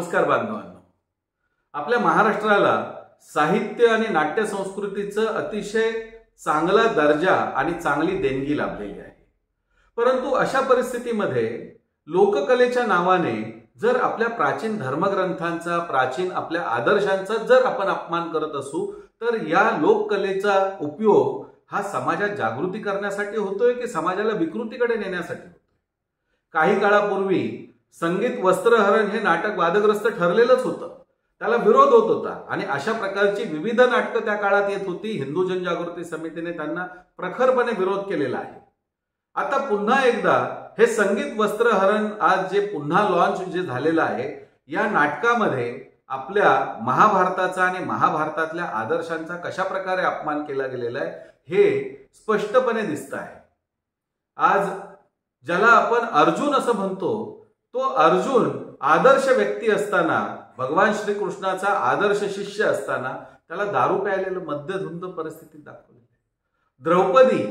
नमस्कार बांधवांनो. आपल्या महाराष्ट्राला साहित्य आणि नाट्य संस्कृतीचं अतिशय चांगला दर्जा आणि चांगली देणगी लाभलेली आहे. परंतु अशा परिस्थितीमध्ये लोककलेच्या नावाने जर आपल्या प्राचीन धर्मग्रंथांचा प्राचीन आपल्या आदर्शांचा जर आपण अपमान करत असू तर या लोककलेचा उपयोग हा समाजात जागृती करण्यासाठी होतोय की समाजाला विकृतीकडे नेण्यासाठी होतोय? काही काळापूर्वी संगीत वस्त्रहरण हे नाटक वादग्रस्त ठरलेलंच होतं. त्याला विरोध होत होता. आणि अशा प्रकारची विविध नाटकं त्या काळात येत होती. हिंदू जनजागृती समितीने त्यांना प्रखरपणे विरोध केलेला आहे. आता पुन्हा एकदा हे संगीत वस्त्रहरण आज जे पुन्हा लॉन्च जे झालेलं आहे या नाटकामध्ये आपल्या महाभारताचा आणि महाभारतातल्या आदर्शांचा कशा प्रकारे अपमान केला गेलेला आहे हे स्पष्टपणे दिसत आहे. आज ज्याला आपण अर्जुन असं म्हणतो तो अर्जुन आदर्श व्यक्ती असताना भगवान श्रीकृष्णाचा आदर्श शिष्य असताना त्याला दारू प्यायलेलं मध्यधुंद परिस्थितीत दाखवलेलं द्रौपदी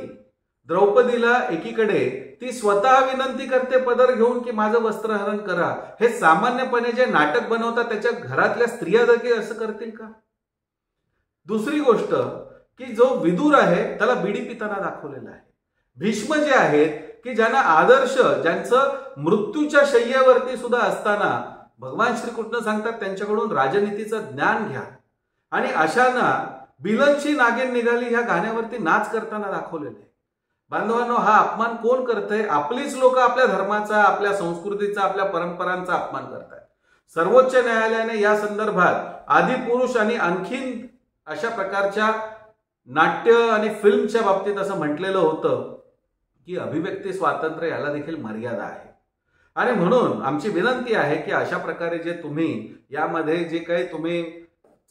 द्रौपदीला एकीकडे ती स्वतः विनंती करते पदर घेऊन की माझं वस्त्रहरण करा. हे सामान्यपणे जे नाटक बनवतात त्याच्या घरातल्या स्त्रिया देखील असं करतील का? दुसरी गोष्ट की जो विदूर आहे त्याला बिडी पिताना दाखवलेला आहे. भीष्म जे आहेत की ज्यांना आदर्श ज्यांचं मृत्यूच्या शय्यावरती सुद्धा असताना भगवान श्रीकृष्ण सांगतात त्यांच्याकडून राजनीतीचं ज्ञान घ्या. आणि अशांना बिलनची नागिन निघाली ह्या गाण्यावरती नाच करताना दाखवलेले बांधवांनो हा अपमान कोण करतंय? आपलीच लोक आपल्या धर्माचा आपल्या संस्कृतीचा आपल्या परंपरांचा अपमान करतात सर्वोच्च न्यायालयाने या संदर्भात आदिपुरुष आणि आणखीन अशा प्रकारच्या नाट्य आणि फिल्मच्या बाबतीत असं म्हटलेलं होतं. की अभिव्यक्ती स्वातंत्र्य याला देखील मर्यादा आहे. आणि म्हणून आमची विनंती आहे की अशा प्रकारे जे तुम्ही यामध्ये जे काही तुम्ही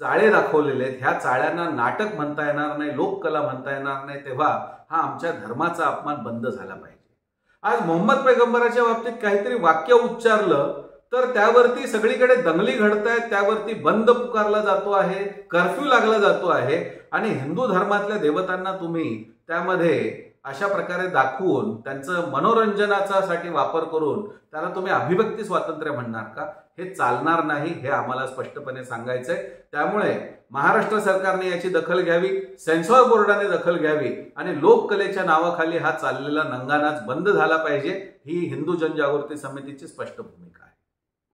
चाळे दाखवलेले आहेत ह्या चाळ्यांना नाटक म्हणता येणार नाही लोककला म्हणता येणार नाही तेव्हा हा आमच्या धर्माचा अपमान बंद झाला पाहिजे. आज मोहम्मद पैगंबराच्या बाबतीत काहीतरी वाक्य उच्चारलं तर त्यावरती सगळीकडे दंगली घडत आहेत त्यावरती बंद पुकारला जातो आहे कर्फ्यू लागला जातो आहे आणि हिंदू धर्मातल्या देवतांना तुम्ही त्यामध्ये अशा प्रकारे दाखवून त्यांचं मनोरंजनाचा साठी वापर करून त्याला तुम्ही अभिव्यक्ती स्वातंत्र्य म्हणणार का? हे चालणार नाही हे आम्हाला स्पष्टपणे सांगायचंय. त्यामुळे महाराष्ट्र सरकारने याची दखल घ्यावी सेन्सॉर बोर्डाने दखल घ्यावी आणि लोककलेच्या नावाखाली हा चाललेला नंगानाच बंद झाला पाहिजे ही हिंदू जनजागृती समितीची स्पष्ट भूमिका आहे.